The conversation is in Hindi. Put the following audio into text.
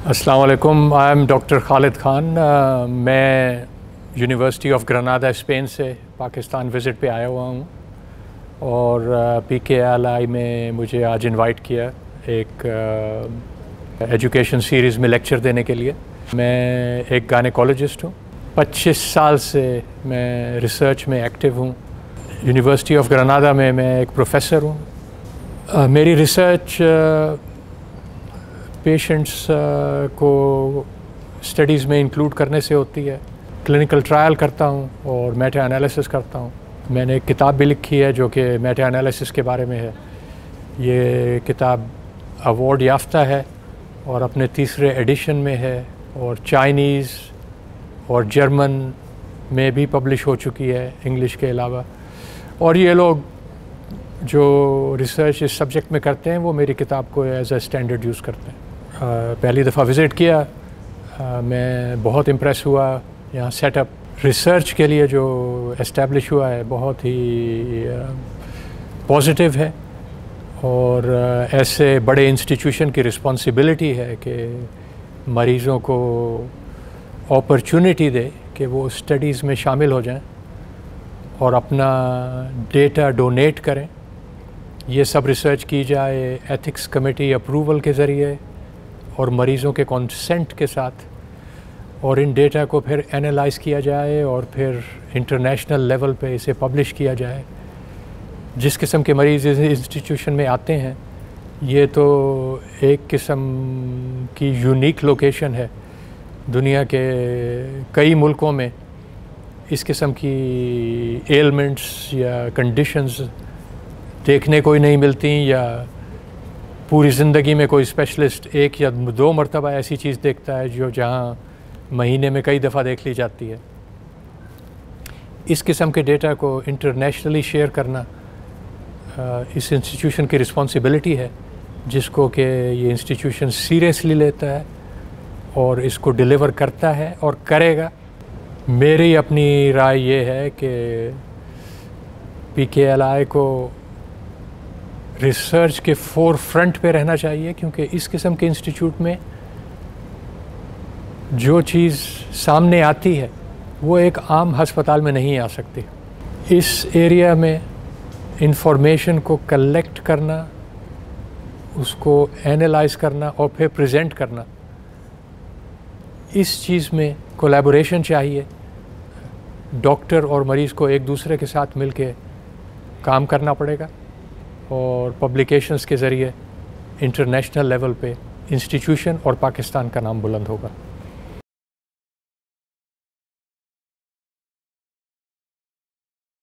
अस्सलाम I am doctor Khalid Khan मैं यूनिवर्सिटी ऑफ़ ग्रनादा स्पेन से पाकिस्तान विज़िट पे आया हुआ हूँ। और पी के एल आई में मुझे आज इनवाइट किया एक एजुकेशन सीरीज़ में लेक्चर देने के लिए। मैं एक गायनेकोलॉजिस्ट हूँ। 25 साल से मैं रिसर्च में एक्टिव हूँ। यूनिवर्सिटी ऑफ़ ग्रनादा में मैं एक प्रोफेसर हूँ। मेरी रिसर्च पेशेंट्स को स्टडीज़ में इंक्लूड करने से होती है। क्लिनिकल ट्रायल करता हूँ और मेटा एनालिसिस करता हूँ। मैंने एक किताब भी लिखी है जो कि मेटा एनालिसिस के बारे में है। ये किताब अवार्ड याफ्ता है और अपने तीसरे एडिशन में है और चाइनीज़ और जर्मन में भी पब्लिश हो चुकी है इंग्लिश के अलावा। और ये लोग जो रिसर्च इस सब्जेक्ट में करते हैं, वो मेरी किताब को एज ए स्टैंडर्ड यूज़ करते हैं। पहली दफ़ा विज़िट किया। मैं बहुत इम्प्रेस हुआ। यहाँ सेटअप रिसर्च के लिए जो इस्टेब्लिश हुआ है, बहुत ही पॉजिटिव है। और ऐसे बड़े इंस्टीट्यूशन की रिस्पॉन्सिबिलिटी है कि मरीज़ों को अपॉर्चुनिटी दे कि वो स्टडीज़ में शामिल हो जाएँ और अपना डेटा डोनेट करें। ये सब रिसर्च की जाए एथिक्स कमेटी अप्रूवल के ज़रिए और मरीज़ों के कंसेंट के साथ। और इन डेटा को फिर एनालाइज किया जाए और फिर इंटरनेशनल लेवल पे इसे पब्लिश किया जाए। जिस किस्म के मरीज़ इस इंस्टीट्यूशन में आते हैं, ये तो एक किस्म की यूनिक लोकेशन है। दुनिया के कई मुल्कों में इस किस्म की एलमेंट्स या कंडीशंस देखने को ही नहीं मिलती या पूरी ज़िंदगी में कोई स्पेशलिस्ट एक या दो मरतबा ऐसी चीज़ देखता है जो जहाँ महीने में कई दफ़ा देख ली जाती है। इस किस्म के डेटा को इंटरनेशनली शेयर करना इस इंस्टीट्यूशन की रिस्पॉन्सिबिलिटी है, जिसको कि ये इंस्टीट्यूशन सीरियसली लेता है और इसको डिलीवर करता है और करेगा। मेरी अपनी राय ये है कि पी के एल आई को रिसर्च के फोर फ्रंट पे रहना चाहिए, क्योंकि इस किस्म के इंस्टीट्यूट में जो चीज़ सामने आती है, वो एक आम हस्पताल में नहीं आ सकती। इस एरिया में इंफॉर्मेशन को कलेक्ट करना, उसको एनालाइज करना और फिर प्रेजेंट करना, इस चीज़ में कोलैबोरेशन चाहिए। डॉक्टर और मरीज़ को एक दूसरे के साथ मिलके काम करना पड़ेगा। और पब्लिकेशंस के ज़रिए इंटरनेशनल लेवल पे इंस्टीट्यूशन और पाकिस्तान का नाम बुलंद होगा।